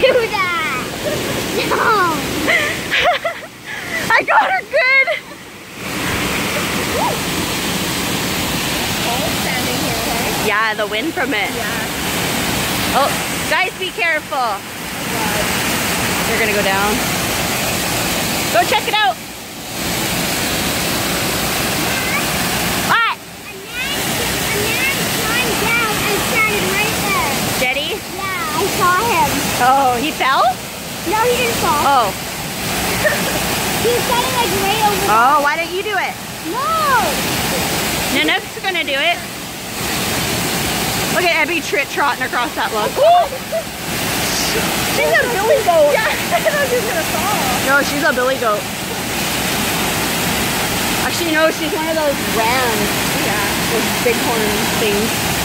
do that. No. I got her good. Yeah, the wind from it. Yeah. Oh, guys, be careful. Oh, You're gonna go down. Go check it out. Saw him. Oh, he fell? No, he didn't fall. Oh. He was standing like right over Oh, why don't you do it? No! Nanook's gonna do it. Look at Abby trit trotting across that log. She's a billy goat. Yeah, I thought she was gonna fall. No, she's a billy goat. Actually, no, she's one of those rams. Yeah. Those bighorn things.